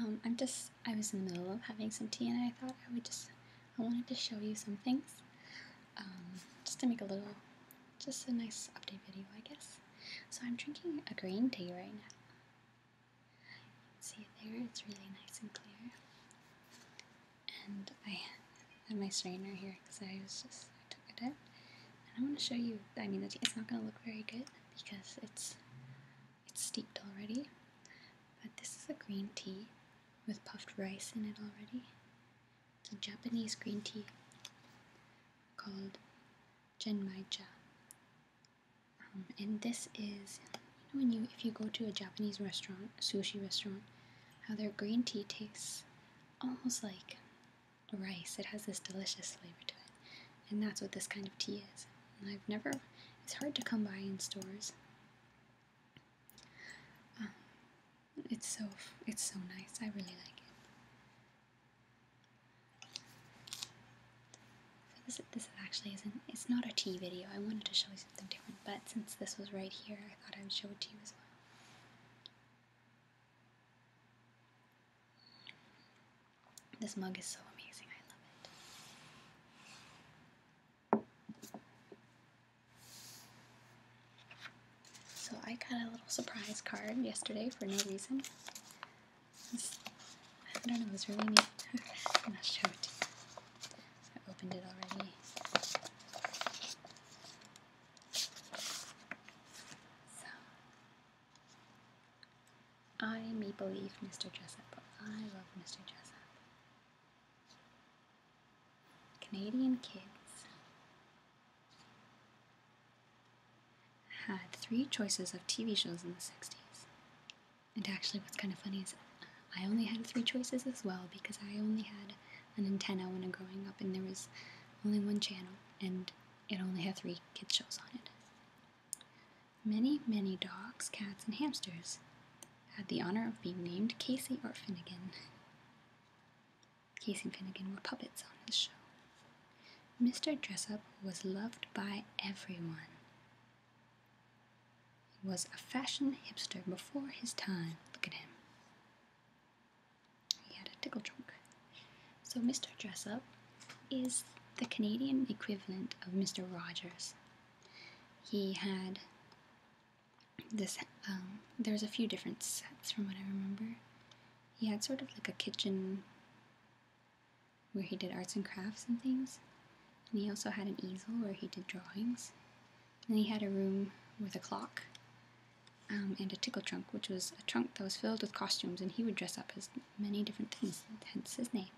Um, I'm just, I was in the middle of having some tea and I thought I would just, I wanted to show you some things. Um, just to make a little, just a nice update video, I guess. So I'm drinking a green tea right now. You see it there, it's really nice and clear. And I have my strainer here because I was just, I took it out. And I want to show you, I mean, the tea. it's not going to look very good because it's, it's steeped already. But this is a green tea with puffed rice in it already. It's a Japanese green tea called Genmaicha. Um, and this is, you know, when you if you go to a Japanese restaurant, sushi restaurant, how their green tea tastes almost like rice. It has this delicious flavor to it, and that's what this kind of tea is. And I've never, it's hard to come by in stores. Um, it's so it's so nice. I really like it. this, this actually isn't. It's not a tea video. I wanted to show you something different, but since this was right here, I thought I would show it to you as well. This mug is so amazing. I love it. So I got a little surprise card yesterday for no reason. I don't know, it was really neat. I'm gonna show it to. I opened it already. So, I may believe Mr. Dressup, but I love Mr. Dressup. Canadian kids had three choices of TV shows in the 60s. And actually, what's kind of funny is I only had three choices as well because I only had an antenna when I was growing up, and there was only one channel, and it only had three kids shows on it. Many, many dogs, cats, and hamsters had the honor of being named Casey or Finnegan. Casey and Finnegan were puppets on this show. Mr. Dressup was loved by everyone. Was a fashion hipster before his time. Look at him. He had a tickle trunk. So Mr. Dressup is the Canadian equivalent of Mr. Rogers. He had this, um, there's a few different sets from what I remember. He had sort of like a kitchen where he did arts and crafts and things. And he also had an easel where he did drawings. And he had a room with a clock um, and a tickle trunk, which was a trunk that was filled with costumes, and he would dress up as many different things, hence his name.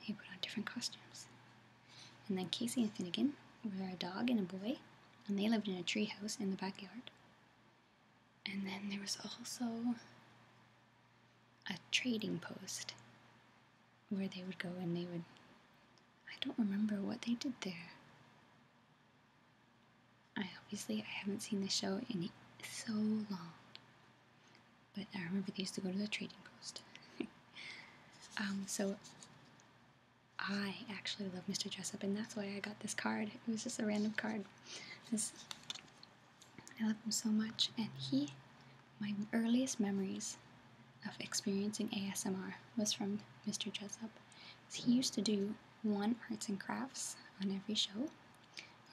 He put on different costumes. And then Casey and Finnegan were a dog and a boy, and they lived in a tree house in the backyard. And then there was also a trading post where they would go and they would. I don't remember what they did there. I obviously I haven't seen the show in so long, but I remember they used to go to the trading post. um, so I actually love Mr. Dressup, and that's why I got this card. It was just a random card. This, I love him so much, and he, my earliest memories of experiencing ASMR was from Mr. Dressup. He used to do one arts and crafts on every show,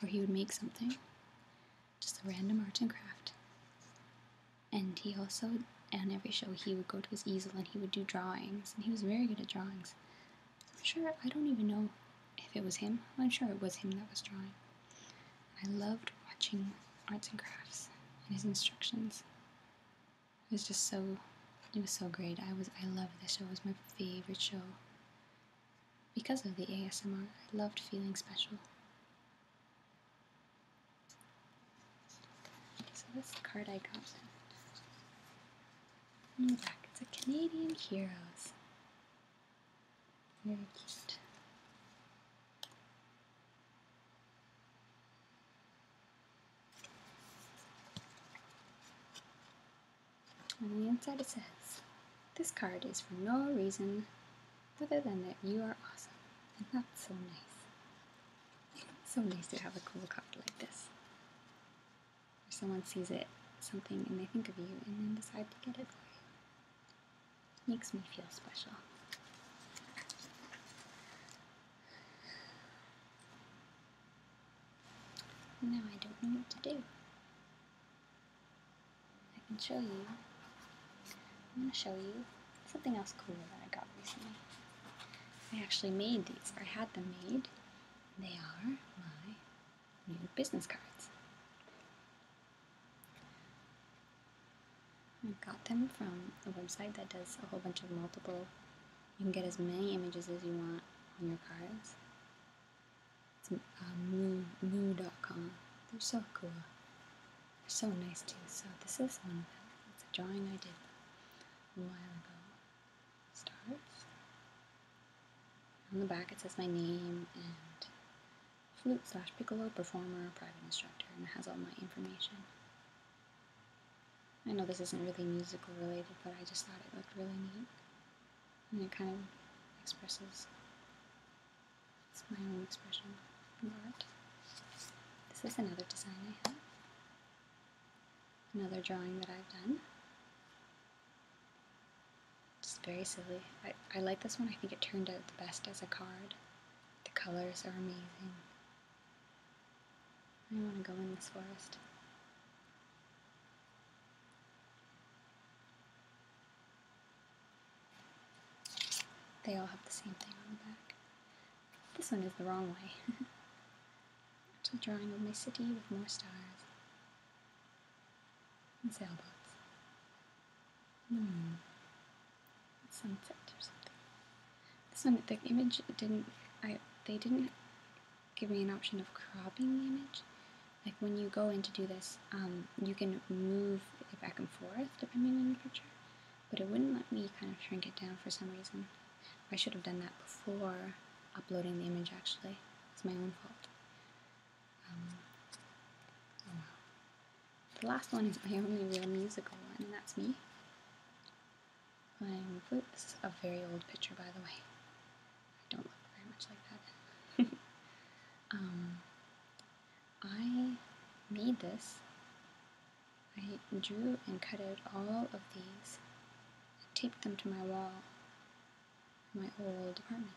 or he would make something, just a random arts and craft. And he also, on every show, he would go to his easel and he would do drawings, and he was very good at drawings. I'm sure, I don't even know if it was him. I'm sure it was him that was drawing. I loved watching arts and crafts and his instructions. It was just so, it was so great. I was, I loved the show. It was my favorite show. Because of the ASMR, I loved feeling special. So this card I got. The back, it's a Canadian Heroes. Very cute. On the inside it says, This card is for no reason other than that you are awesome. And that's so nice. so nice to have a cool card like this. Where someone sees it, something, and they think of you and then decide to get it. Makes me feel special. Now I don't know what to do. I can show you. I'm going to show you something else cool that I got recently. I actually made these, I had them made. They are my new business cards. Got them from a website that does a whole bunch of multiple. You can get as many images as you want on your cards. It's uh, moo, moo.com. They're so cool. They're so nice too. So this is one of them. It's a drawing I did a while ago. Stars. On the back it says my name and flute slash piccolo performer, private instructor, and it has all my information. I know this isn't really musical related, but I just thought it looked really neat. And it kind of expresses, it's my own expression of art. This is another design I have. Another drawing that I've done. Just very silly. I, I like this one. I think it turned out the best as a card. The colors are amazing. I want to go in this forest. They all have the same thing on the back. This one is the wrong way. It's drawing of my city with more stars and sailboats. Hmm. Sunset or something. This one, the image didn't. I they didn't give me an option of cropping the image. Like when you go in to do this, um, you can move it back and forth depending on your picture, but it wouldn't let me kind of shrink it down for some reason. I should have done that before uploading the image actually. It's my own fault. Um, oh the last one is my only real musical one, and that's me the flute. This is a very old picture, by the way. I don't look very much like that. um, I made this. I drew and cut out all of these taped them to my wall my old apartment.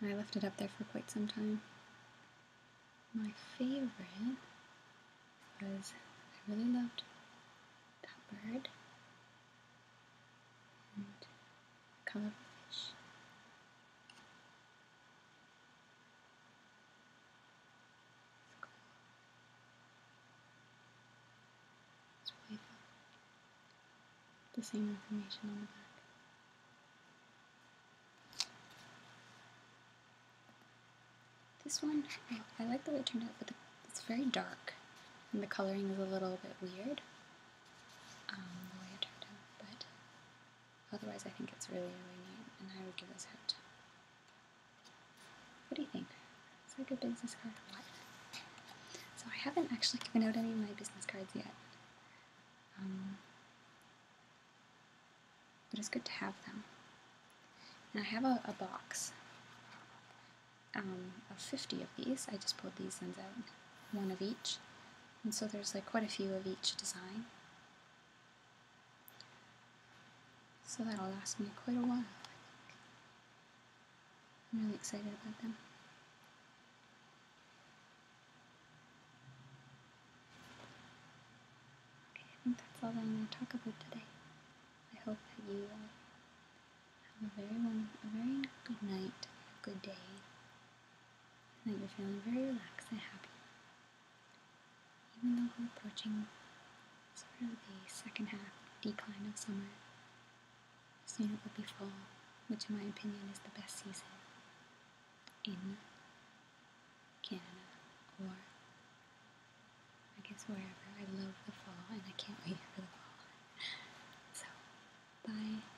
I left it up there for quite some time. My favorite was I really loved that bird and colorful fish. It's cool. It's playful. The same information on the back. This one, I, I like the way it turned out, but the, it's very dark, and the coloring is a little bit weird, um, the way it turned out, but otherwise I think it's really, really neat, and I would give this out. What do you think? It's like a business card what? So I haven't actually given out any of my business cards yet. Um, but it's good to have them. And I have a, a box um, of 50 of these. I just pulled these ones out, one of each. And so there's like quite a few of each design. So that'll last me quite a while, I'm really excited about them. Okay, I think that's all I'm going to talk about today. I hope you have a very one, a very good night, a good day, and that you're feeling very relaxed and happy. Even though we're approaching sort of the second half decline of summer, soon it will be fall, which in my opinion is the best season in Canada or I guess wherever. I love the fall and I can't wait Bye.